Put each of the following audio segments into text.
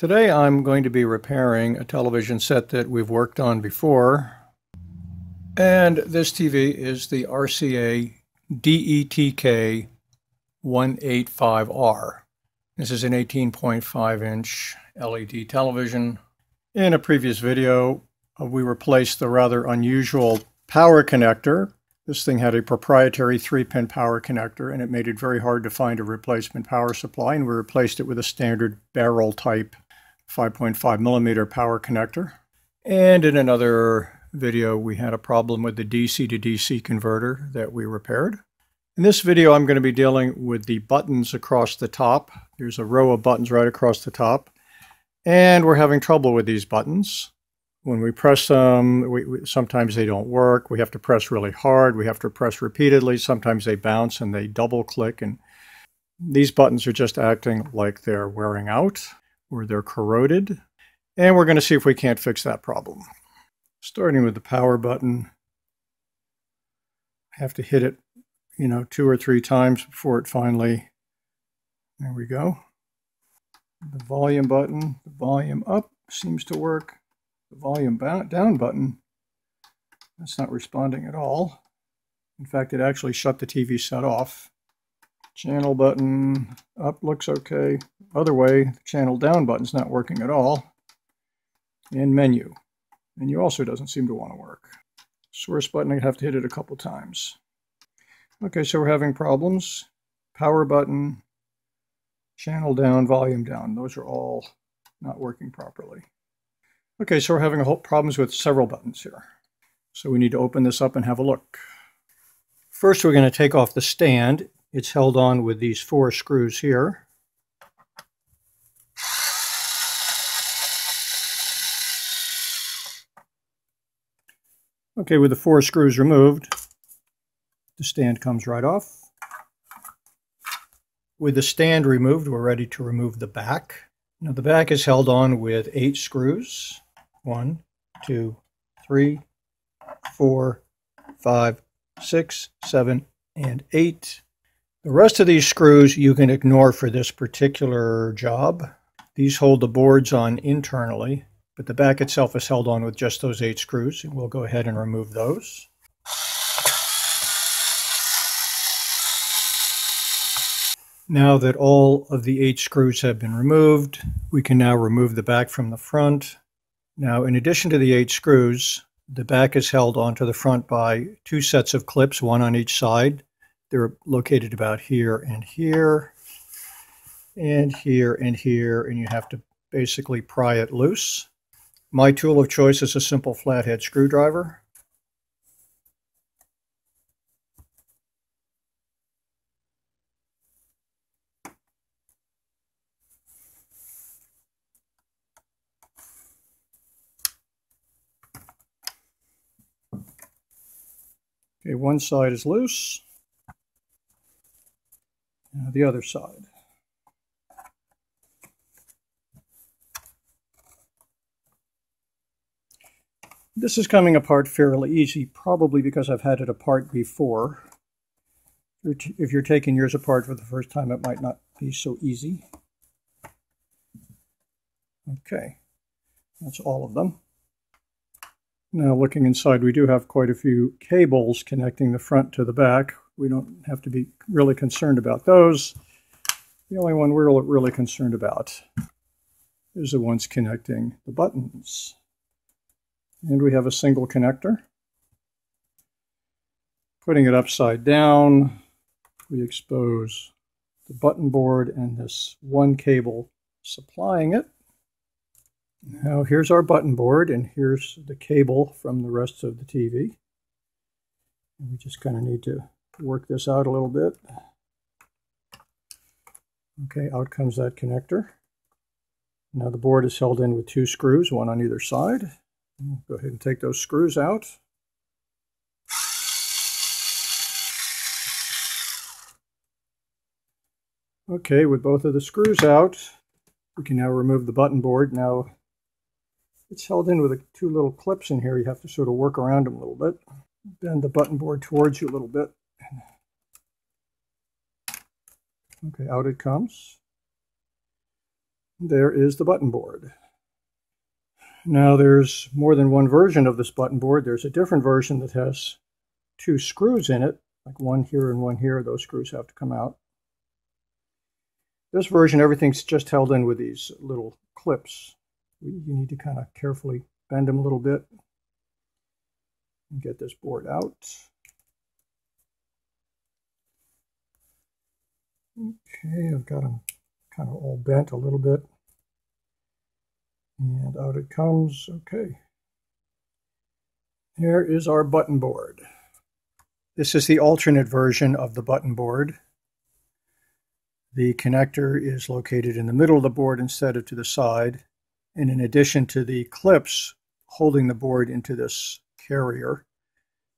Today I'm going to be repairing a television set that we've worked on before. And this TV is the RCA DETK 185R. This is an 18.5 inch LED television. In a previous video, uh, we replaced the rather unusual power connector. This thing had a proprietary three-pin power connector, and it made it very hard to find a replacement power supply, and we replaced it with a standard barrel type 5.5 millimeter power connector. And in another video, we had a problem with the DC to DC converter that we repaired. In this video, I'm going to be dealing with the buttons across the top. There's a row of buttons right across the top. And we're having trouble with these buttons. When we press them, we, we, sometimes they don't work. We have to press really hard. We have to press repeatedly. Sometimes they bounce and they double click. And these buttons are just acting like they're wearing out or they're corroded. And we're going to see if we can't fix that problem. Starting with the power button, I have to hit it, you know, two or three times before it finally, there we go. The volume button, the volume up seems to work. The volume down button, that's not responding at all. In fact, it actually shut the TV set off. Channel button up looks okay. Other way, the channel down button's not working at all. And menu. Menu also doesn't seem to want to work. Source button, I have to hit it a couple times. Okay, so we're having problems. Power button, channel down, volume down. Those are all not working properly. Okay, so we're having a whole problems with several buttons here. So we need to open this up and have a look. First, we're going to take off the stand. It's held on with these four screws here. Okay, with the four screws removed, the stand comes right off. With the stand removed, we're ready to remove the back. Now the back is held on with eight screws. One, two, three, four, five, six, seven, and eight. The rest of these screws you can ignore for this particular job. These hold the boards on internally but the back itself is held on with just those eight screws. And we'll go ahead and remove those. Now that all of the eight screws have been removed, we can now remove the back from the front. Now, in addition to the eight screws, the back is held onto the front by two sets of clips, one on each side. They're located about here and here, and here and here, and you have to basically pry it loose. My tool of choice is a simple flathead screwdriver. Okay, one side is loose. The other side. This is coming apart fairly easy, probably because I've had it apart before. If you're taking yours apart for the first time, it might not be so easy. Okay, that's all of them. Now looking inside, we do have quite a few cables connecting the front to the back. We don't have to be really concerned about those. The only one we're really concerned about is the ones connecting the buttons. And we have a single connector. Putting it upside down, we expose the button board and this one cable supplying it. Now here's our button board and here's the cable from the rest of the TV. We just kind of need to work this out a little bit. Okay, out comes that connector. Now the board is held in with two screws, one on either side. Go ahead and take those screws out. Okay, with both of the screws out, we can now remove the button board. Now, it's held in with two little clips in here. You have to sort of work around them a little bit. Bend the button board towards you a little bit. Okay, out it comes. There is the button board. Now there's more than one version of this button board. There's a different version that has two screws in it, like one here and one here. Those screws have to come out. This version, everything's just held in with these little clips. You need to kind of carefully bend them a little bit and get this board out. Okay, I've got them kind of all bent a little bit. And out it comes. Okay. Here is our button board. This is the alternate version of the button board. The connector is located in the middle of the board instead of to the side. And in addition to the clips holding the board into this carrier,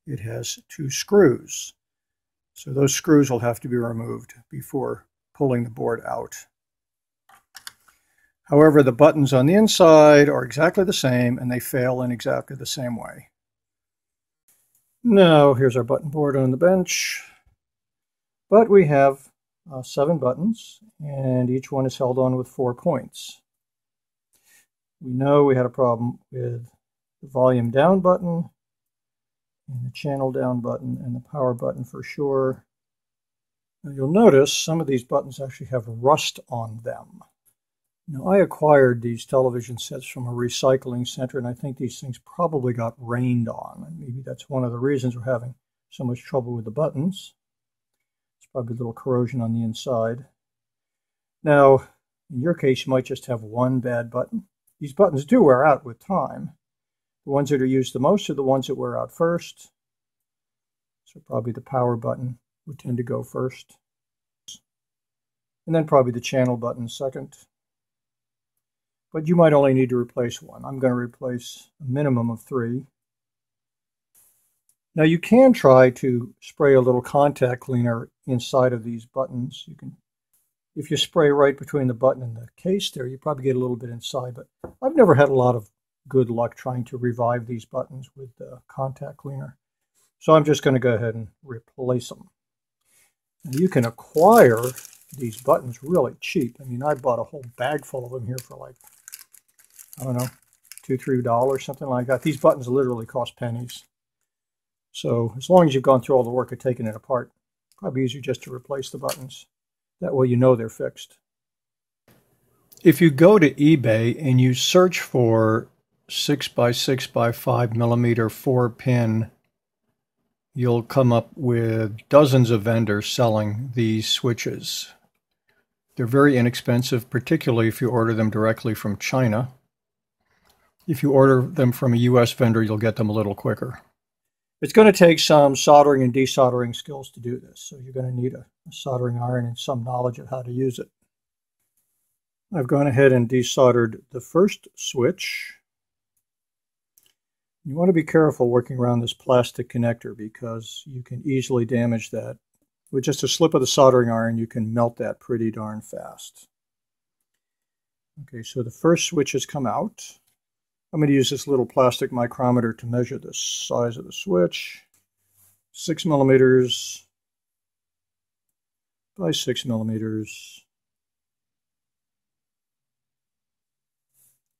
it has two screws. So those screws will have to be removed before pulling the board out. However, the buttons on the inside are exactly the same and they fail in exactly the same way. Now, here's our button board on the bench. But we have uh, seven buttons and each one is held on with four points. We know we had a problem with the volume down button and the channel down button and the power button for sure. Now you'll notice some of these buttons actually have rust on them. Now I acquired these television sets from a recycling center and I think these things probably got rained on. And maybe that's one of the reasons we're having so much trouble with the buttons. It's probably a little corrosion on the inside. Now, in your case, you might just have one bad button. These buttons do wear out with time. The ones that are used the most are the ones that wear out first. So probably the power button would tend to go first. And then probably the channel button second. But you might only need to replace one. I'm going to replace a minimum of three. Now you can try to spray a little contact cleaner inside of these buttons. You can, if you spray right between the button and the case there, you probably get a little bit inside. But I've never had a lot of good luck trying to revive these buttons with the contact cleaner. So I'm just going to go ahead and replace them. And you can acquire these buttons really cheap. I mean, I bought a whole bag full of them here for like, I don't know, two, three dollars, something like that. These buttons literally cost pennies. So as long as you've gone through all the work of taking it apart, probably easier just to replace the buttons. That way you know they're fixed. If you go to eBay and you search for 6 by 6 by 5 millimeter 4 pin, you'll come up with dozens of vendors selling these switches. They're very inexpensive, particularly if you order them directly from China. If you order them from a US vendor, you'll get them a little quicker. It's going to take some soldering and desoldering skills to do this, so you're going to need a, a soldering iron and some knowledge of how to use it. I've gone ahead and desoldered the first switch. You want to be careful working around this plastic connector because you can easily damage that. With just a slip of the soldering iron, you can melt that pretty darn fast. Okay, so the first switch has come out. I'm going to use this little plastic micrometer to measure the size of the switch. Six millimeters by six millimeters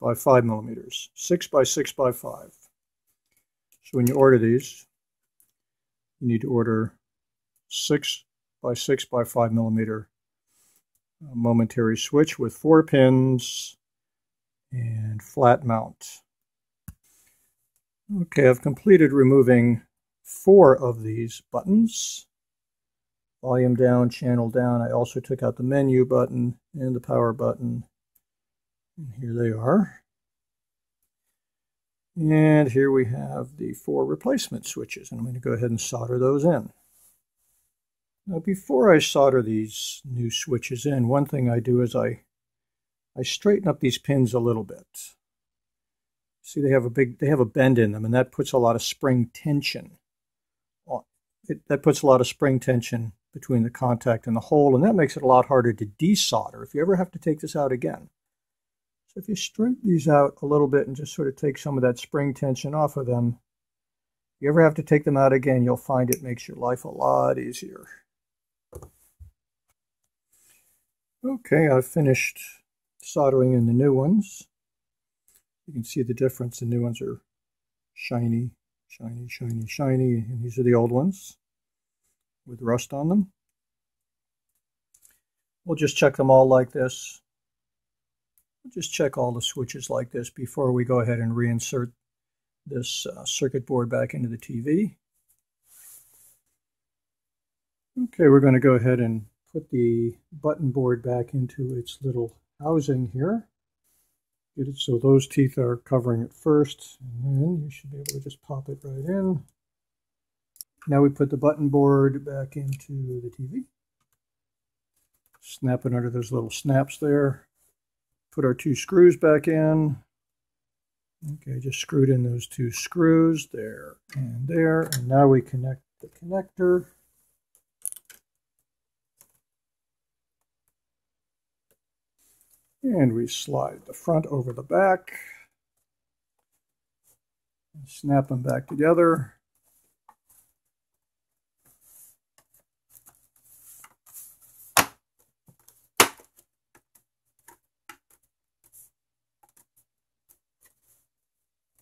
by five millimeters. Six by six by five. So when you order these, you need to order 6 by 6 by 5 millimeter uh, momentary switch with four pins and flat mount. Okay, I've completed removing four of these buttons. Volume down, channel down. I also took out the menu button and the power button. And here they are. And here we have the four replacement switches, and I'm going to go ahead and solder those in. Now before I solder these new switches in, one thing I do is I, I straighten up these pins a little bit. See, they have a big, they have a bend in them, and that puts a lot of spring tension. On, It, that puts a lot of spring tension between the contact and the hole, and that makes it a lot harder to desolder if you ever have to take this out again. So if you straighten these out a little bit and just sort of take some of that spring tension off of them, if you ever have to take them out again, you'll find it makes your life a lot easier. Okay, I've finished soldering in the new ones. You can see the difference. The new ones are shiny, shiny, shiny, shiny, and these are the old ones with rust on them. We'll just check them all like this. We'll just check all the switches like this before we go ahead and reinsert this uh, circuit board back into the TV. Okay, we're going to go ahead and put the button board back into its little housing here. Get it so those teeth are covering it first, and then you should be able to just pop it right in. Now we put the button board back into the TV. Snap it under those little snaps there. Put our two screws back in. Okay, just screwed in those two screws there and there. And now we connect the connector. And we slide the front over the back. Snap them back together.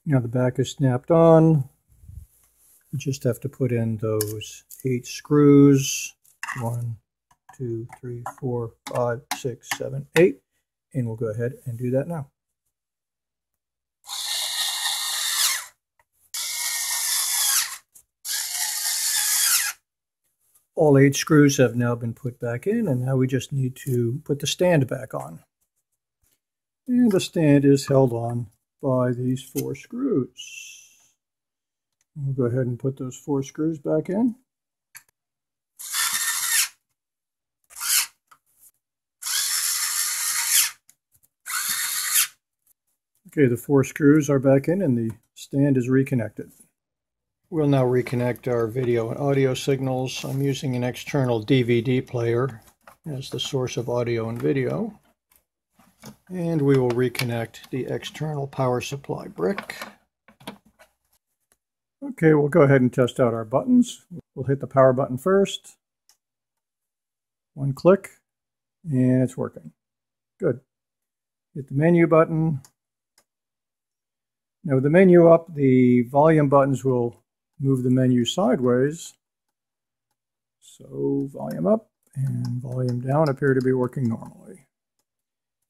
Now the back is snapped on. You just have to put in those eight screws. One, two, three, four, five, six, seven, eight. And we'll go ahead and do that now. All eight screws have now been put back in, and now we just need to put the stand back on. And the stand is held on by these four screws. We'll go ahead and put those four screws back in. Okay, the four screws are back in and the stand is reconnected. We'll now reconnect our video and audio signals. I'm using an external DVD player as the source of audio and video. And we will reconnect the external power supply brick. Okay, we'll go ahead and test out our buttons. We'll hit the power button first. One click, and it's working. Good. Hit the menu button. Now with the menu up, the volume buttons will move the menu sideways. So volume up and volume down appear to be working normally.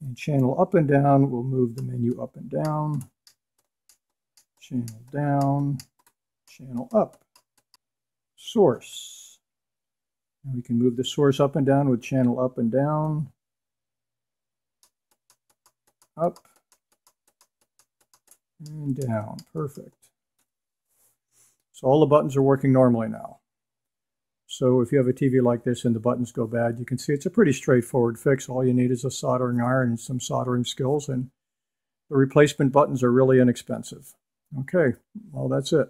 And channel up and down will move the menu up and down. Channel down, channel up. Source. And we can move the source up and down with channel up and down. Up and down. Perfect. So all the buttons are working normally now. So if you have a TV like this and the buttons go bad, you can see it's a pretty straightforward fix. All you need is a soldering iron and some soldering skills, and the replacement buttons are really inexpensive. Okay, well, that's it.